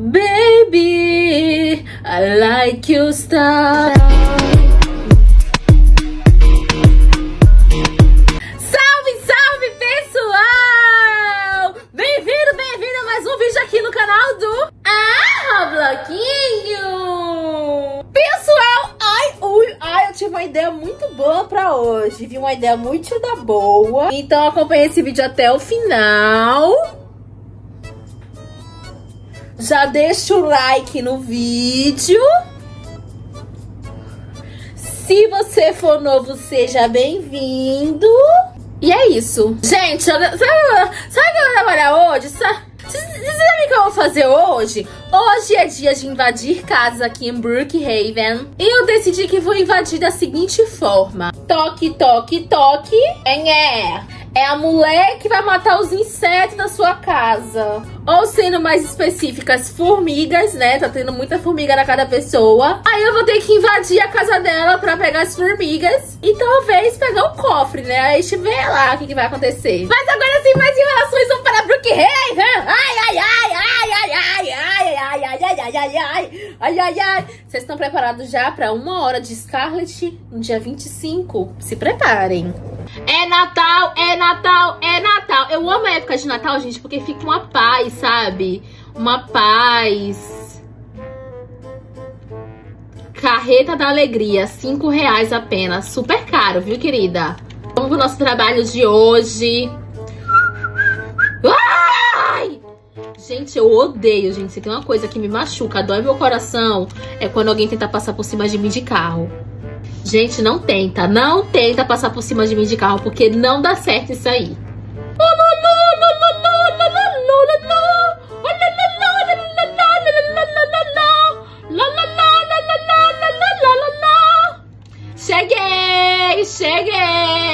Baby, I like your style. Salve, salve, pessoal! Bem-vindo, bem-vindo a mais um vídeo aqui no canal do Ah, Bloquinho! Pessoal, ai, ui, ai, eu tive uma ideia muito boa pra hoje. Vi uma ideia muito da boa. Então acompanhe esse vídeo até o final. Já deixa o like no vídeo. Se você for novo, seja bem-vindo. E é isso. Gente, sabe, sabe o que eu vou trabalhar hoje? Sabe, sabem o que eu vou fazer hoje? Hoje é dia de invadir casas aqui em Brookhaven. E eu decidi que vou invadir da seguinte forma. Toque, toque, toque. É, é a mulher que vai matar os insetos da sua casa. Ou sendo mais específicas, formigas, né? Tá tendo muita formiga na cada pessoa. Aí eu vou ter que invadir a casa dela pra pegar as formigas. E talvez pegar o cofre, né? Aí a gente vê lá o que, que vai acontecer. Mas agora sem mais enrolações, vamos para Brookhaven. Ai, ai, ai, ai, ai, ai, ai, ai, ai, ai, ai, ai, ai, ai, ai, ai, ai. Vocês estão preparados já pra uma hora de Scarlet no dia 25? Se preparem. É Natal, é Natal, é Natal. Eu amo a época de Natal, gente, porque fica uma paz, sabe? Uma paz. Carreta da Alegria, cinco reais apenas. Super caro, viu, querida? Vamos pro nosso trabalho de hoje. Ai! Gente, eu odeio, gente. Se tem uma coisa que me machuca, dói meu coração, é quando alguém tenta passar por cima de mim de carro. Gente, não tenta, não tenta passar por cima de mim de carro, porque não dá certo isso aí.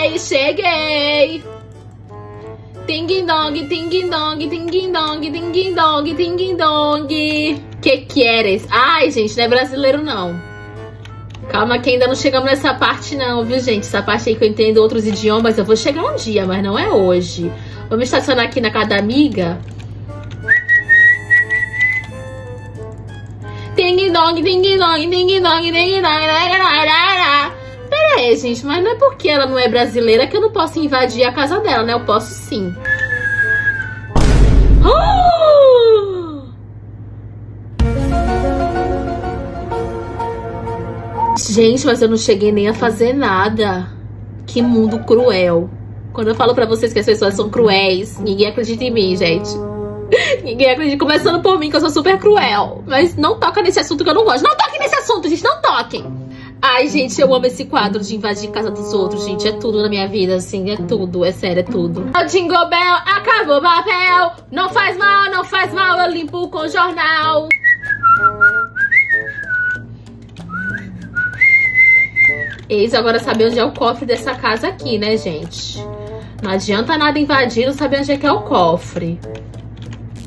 Cheguei, cheguei. Ding dong, ding dong, ding dong, ding dong, ding dong. Que queres? Ai, gente, não é brasileiro não. Calma que ainda não chegamos nessa parte não, viu, gente? Essa parte aí que eu entendo outros idiomas, eu vou chegar um dia, mas não é hoje. Vamos estacionar aqui na casa da amiga. Ding dong, ding dong, ding dong, ding dong. Aí, gente, mas não é porque ela não é brasileira que eu não posso invadir a casa dela, né? Eu posso sim. Gente, mas eu não cheguei nem a fazer nada. Que mundo cruel. Quando eu falo pra vocês que as pessoas são cruéis, ninguém acredita em mim, gente. Ninguém acredita. Começando por mim, que eu sou super cruel. Mas não toca nesse assunto que eu não gosto. Não toquem nesse assunto, gente. Não toquem. Ai, gente, eu amo esse quadro de invadir casa dos outros, gente. É tudo na minha vida, assim. É tudo. É sério, é tudo. O Jingle Bell acabou o papel. Não faz mal, não faz mal. Eu limpo com jornal. Eis agora saber onde é o cofre dessa casa aqui, né, gente? Não adianta nada invadir não saber onde é que é o cofre.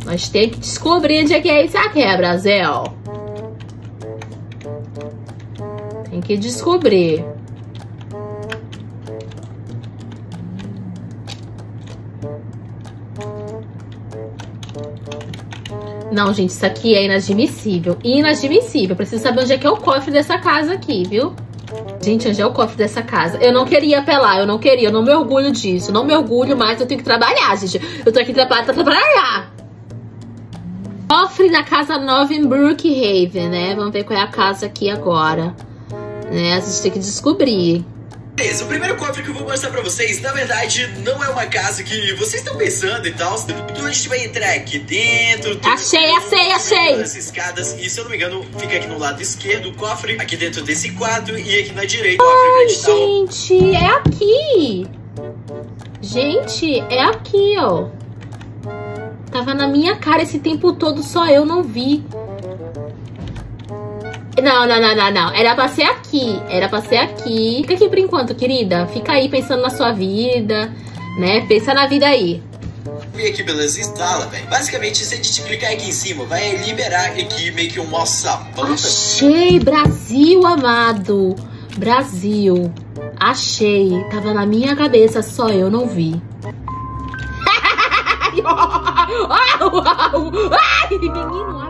Nós temos que descobrir onde é que é isso aqui, Brasil. Que descobrir. Não, gente, isso aqui é inadmissível. Inadmissível. Preciso saber onde é que é o cofre dessa casa aqui, viu? Gente, onde é o cofre dessa casa? Eu não queria apelar, eu não queria, eu não me orgulho disso. Eu não me orgulho, mas eu tenho que trabalhar, gente. Eu tô aqui pra, pra trabalhar. Cofre da casa nova em Brookhaven, né? Vamos ver qual é a casa aqui agora. Né? A gente tem que descobrir. Beleza, o primeiro cofre que eu vou mostrar pra vocês, na verdade, não é uma casa que vocês estão pensando e tal. Então a gente vai entrar aqui dentro. Achei, achei, achei. As escadas, e se eu não me engano, fica aqui no lado esquerdo o cofre, aqui dentro desse quadro, e aqui na direita Ai, gente, é aqui. Gente, é aqui, ó. Tava na minha cara esse tempo todo, só eu não vi. Não, não, não, não, não. Era pra ser aqui. Era pra ser aqui. Fica aqui por enquanto, querida. Fica aí pensando na sua vida, né? Pensa na vida aí. Vem aqui, beleza? Instala, velho. Basicamente, se a gente clicar aqui em cima, vai liberar aqui meio que um alçapão. Achei, Brasil, amado. Brasil. Achei. Tava na minha cabeça, só eu não vi. Ai, menino,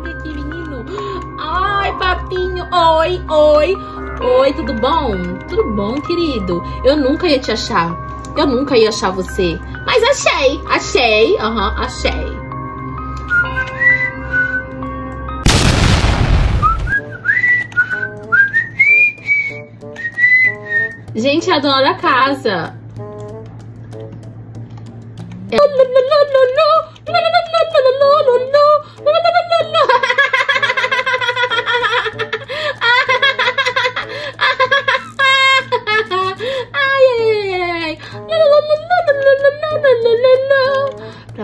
menino. papinho. Oi, oi. Oi, tudo bom? Tudo bom, querido? Eu nunca ia te achar. Eu nunca ia achar você. Mas achei, achei. Aham, uhum, achei. Gente, é a dona da casa. Pra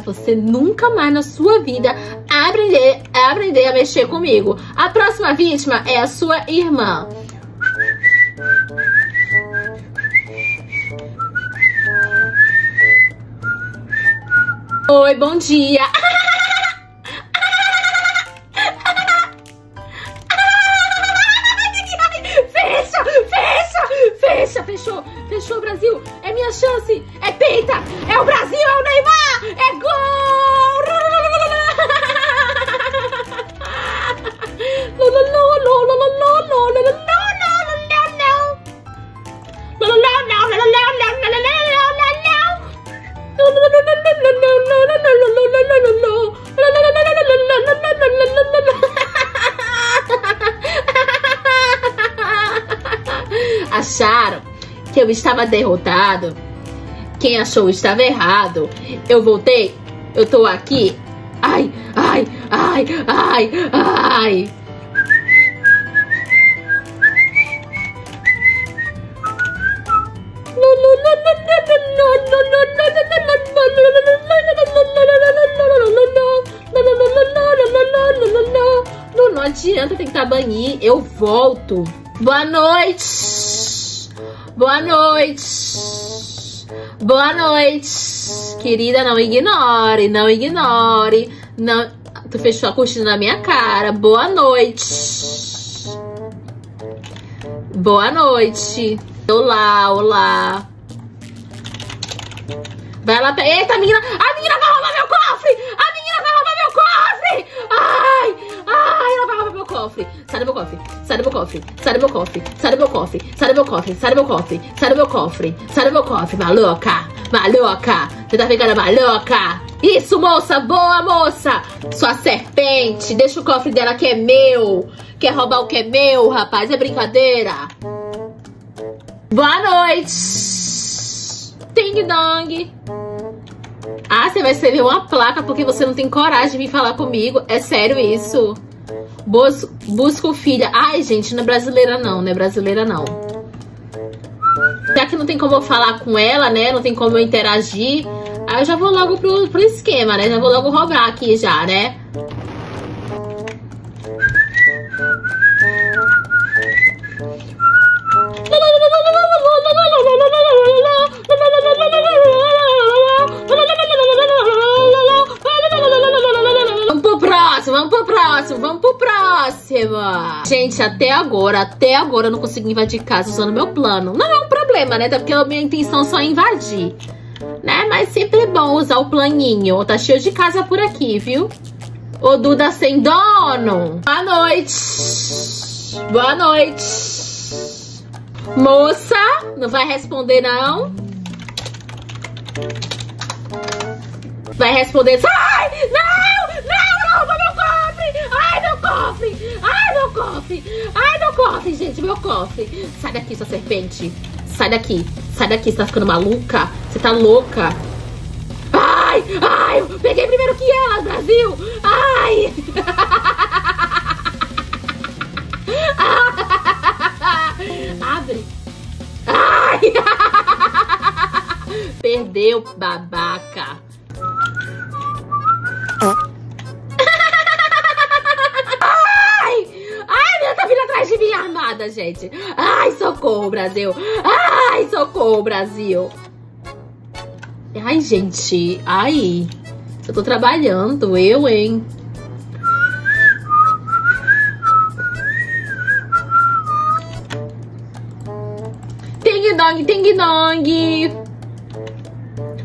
você nunca mais na sua vida aprender, aprender a mexer comigo. A próxima vítima é a sua irmã. Oi, bom dia. Fecha, fecha, fecha, fechou, fechou, Brasil. É minha chance. É peita, é o Brasil, é o Neymar, Acharam que eu estava derrotado? Quem achou estava errado. Eu voltei, eu tô aqui. Ai, ai, ai, ai, ai. Não, adianta tentar banir, eu volto. Boa noite! Boa noite! Boa noite! Querida, não ignore, não ignore. Não... Tu fechou a cortina na minha cara. Boa noite! Boa noite! Olá, olá! Vai lá, eita, menina, a menina vai roubar meu sai do meu cofre, sai do meu cofre, sai do meu cofre, sai do meu cofre, sai do meu cofre, sai do meu cofre, sai do meu cofre, maluca, maluca, você tá ficando maluca? Isso, moça, boa, moça! Sua serpente, deixa o cofre dela que é meu. Quer roubar o que é meu, rapaz? É brincadeira. Boa noite! Ting dong. Ah, você vai escrever uma placa porque você não tem coragem de vir falar comigo. É sério isso? Bus busco filha. Ai, gente, não é brasileira não, não é brasileira não. Já que não tem como eu falar com ela, né? Não tem como eu interagir. Aí eu já vou logo pro, pro esquema, né? Já vou logo roubar aqui já, né? Próximo, vamos pro próximo. Gente, até agora, até agora eu não consegui invadir casa usando meu plano. Não é um problema, né? Até porque a minha intenção só é invadir. Né? Mas sempre é bom usar o planinho. Tá cheio de casa por aqui, viu? Ô, Duda sem dono. Boa noite. Boa noite. Moça, não vai responder não? Vai responder, sai! Não! Não! Meu cofre! Ai, meu cofre! Ai, meu cofre! Ai, meu cofre, gente, meu cofre! Sai daqui, sua serpente! Sai daqui! Sai daqui, você tá ficando maluca? Você tá louca? Ai! Ai! Peguei primeiro que ela, Brasil! Ai! Abre! Ai! Perdeu, babaca! Armada, gente. Ai, socorro, Brasil. Ai, socorro, Brasil. Ai, gente. Ai. Eu tô trabalhando, eu, hein. Ting dong, ting dong.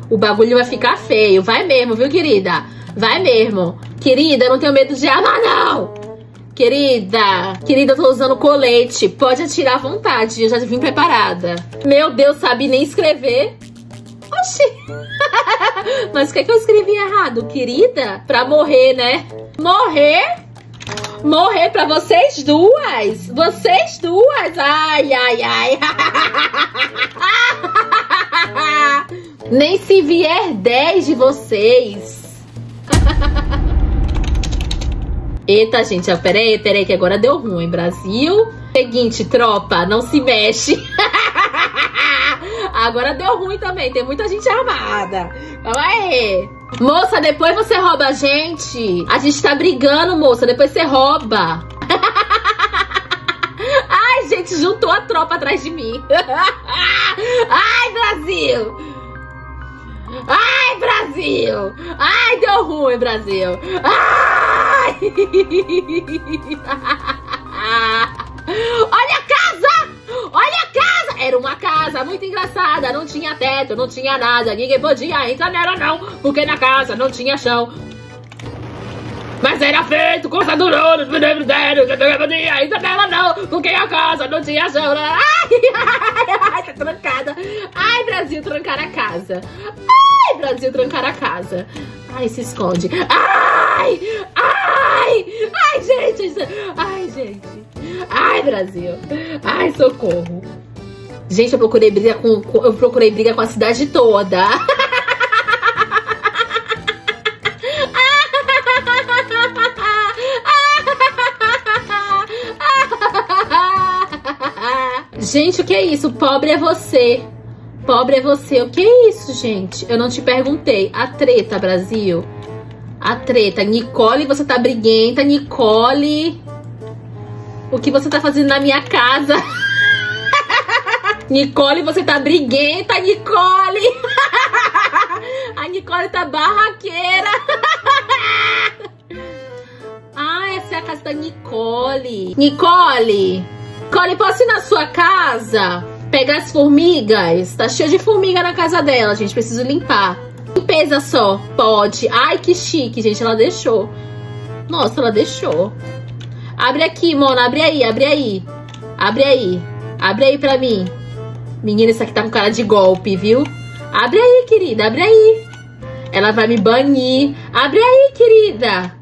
O bagulho vai ficar feio. Vai mesmo, viu, querida? Vai mesmo. Querida, não tenho medo de arma, não. Querida, querida, eu tô usando colete. Pode atirar à vontade, eu já vim preparada. Meu Deus, sabe nem escrever. Oxi! Mas o que, é que eu escrevi errado? Querida? Pra morrer, né? Morrer? Morrer pra vocês duas? Vocês duas? Ai, ai, ai. Nem se vier 10 de vocês. Eita, gente, peraí, peraí, que agora deu ruim. Brasil. Seguinte, tropa, não se mexe. agora deu ruim também, tem muita gente armada. Calma aí. Moça, depois você rouba a gente. A gente tá brigando, moça, depois você rouba. Ai, gente, juntou a tropa atrás de mim. Ai, Brasil. Ai, Brasil! Ai, deu ruim, Brasil! Ai! Olha a casa! Olha a casa! Era uma casa muito engraçada, não tinha teto, não tinha nada, ninguém podia entrar nela não, porque na casa não tinha chão. Mas era feito com sadurões, me lembro não podia entrar nela não, porque a casa não tinha chão. Ai, ai, ai, tá trancada. Ai, Brasil, trancar a casa. Ai, Brasil, trancar a casa. Ai, se esconde. Ai! Ai! Ai, gente! Ai, gente! Ai, Brasil! Ai, socorro! Gente, eu procurei briga com, eu procurei briga com a cidade toda. Gente, o que é isso? Pobre é você. Pobre é você. O que é isso, gente? Eu não te perguntei. A treta, Brasil. A treta. Nicole, você tá briguenta. Nicole. O que você tá fazendo na minha casa? Nicole, você tá briguenta, Nicole. A Nicole tá barraqueira. Ah, essa é a casa da Nicole. Nicole. Nicole, posso ir na sua casa? Pegar as formigas. Tá cheio de formiga na casa dela, gente. Preciso limpar. Limpeza só. Pode. Ai, que chique, gente. Ela deixou. Nossa, ela deixou. Abre aqui, Mona. Abre aí, abre aí. Abre aí. Abre aí pra mim. Menina, isso aqui tá com cara de golpe, viu? Abre aí, querida. Abre aí. Ela vai me banir. Abre aí, querida.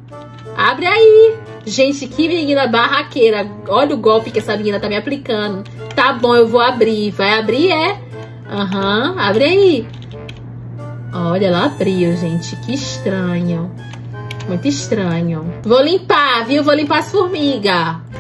Abre aí. Gente, que menina barraqueira. Olha o golpe que essa menina tá me aplicando. Tá bom, eu vou abrir. Vai abrir, é? Aham, uhum, abre aí. Olha, ela abriu, gente. Que estranho. Muito estranho. Vou limpar, viu? Vou limpar as formigas.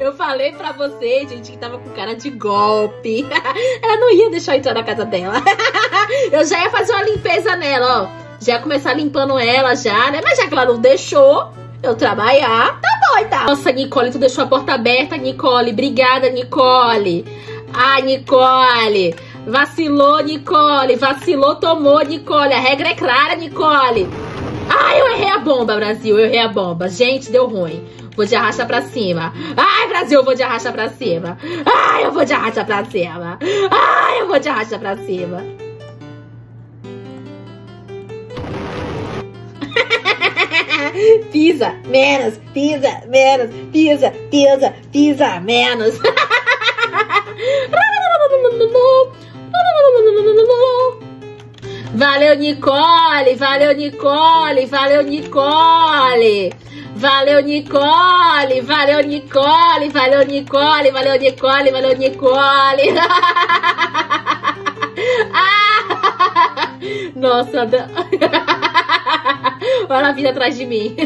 Eu falei pra você, gente, que tava com cara de golpe. Ela não ia deixar eu entrar na casa dela. Eu já ia fazer uma limpeza nela, ó. Já começar limpando ela já, né? Mas já que ela não deixou eu trabalhar, tá então. Nossa, Nicole, tu deixou a porta aberta, Nicole. Obrigada, Nicole. Ai, Nicole. Vacilou, Nicole. Vacilou, tomou, Nicole. A regra é clara, Nicole. Ai, eu errei a bomba, Brasil. Eu errei a bomba. Gente, deu ruim. Vou de arrasta pra cima. Ai, Brasil, eu vou de arrasta pra cima. Ai, eu vou de arrasta pra cima. Ai, eu vou de arrasta pra cima. pisa, menos, pisa, menos, pisa, pisa, pisa, menos. Valeu, Nicole! Valeu, Nicole! Valeu, Nicole! Valeu, Nicole! Valeu, Nicole! Valeu, Nicole! Valeu, Nicole! Valeu, Nicole! Nossa! Olha vida atrás de mim.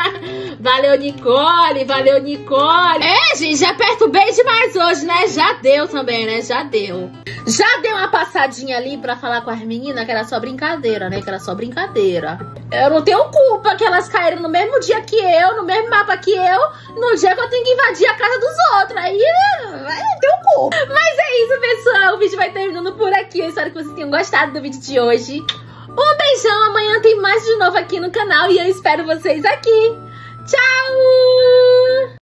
valeu, Nicole. Valeu, Nicole. É, gente, já perturbei demais hoje, né? Já deu também, né? Já deu. Já deu uma passadinha ali pra falar com as meninas que era só brincadeira, né? Que era só brincadeira. Eu não tenho culpa que elas caíram no mesmo dia que eu, no mesmo mapa que eu, no dia que eu tenho que invadir a casa dos outros. Aí eu não tenho culpa. Mas é isso, pessoal. O vídeo vai terminando por aqui. Eu espero que vocês tenham gostado do vídeo de hoje. Um beijão, amanhã tem mais de novo aqui no canal e eu espero vocês aqui. Tchau!